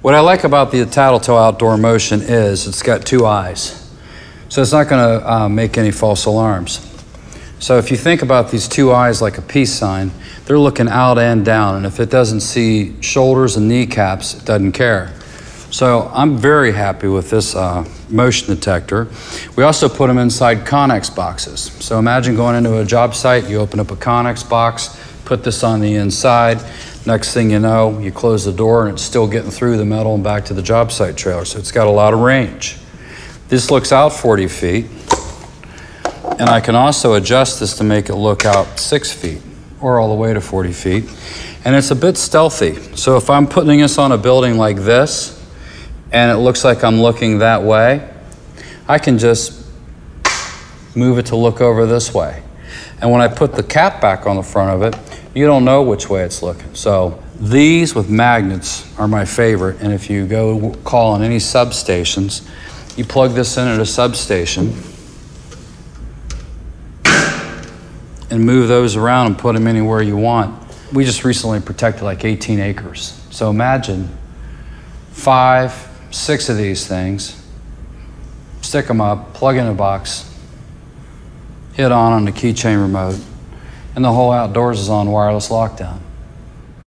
What I like about the Tattletale Outdoor Motion is it's got two eyes. So it's not going to uh, make any false alarms. So if you think about these two eyes like a peace sign, they're looking out and down. And if it doesn't see shoulders and kneecaps, it doesn't care. So I'm very happy with this uh, motion detector. We also put them inside Connex boxes. So imagine going into a job site, you open up a Connex box, put this on the inside. Next thing you know, you close the door and it's still getting through the metal and back to the job site trailer. So it's got a lot of range. This looks out 40 feet. And I can also adjust this to make it look out six feet or all the way to 40 feet. And it's a bit stealthy. So if I'm putting this on a building like this and it looks like I'm looking that way, I can just move it to look over this way. And when I put the cap back on the front of it, you don't know which way it's looking. So these with magnets are my favorite. And if you go call on any substations, you plug this in at a substation and move those around and put them anywhere you want. We just recently protected like 18 acres. So imagine five, six of these things, stick them up, plug in a box, hit on on the keychain remote, and the whole outdoors is on wireless lockdown.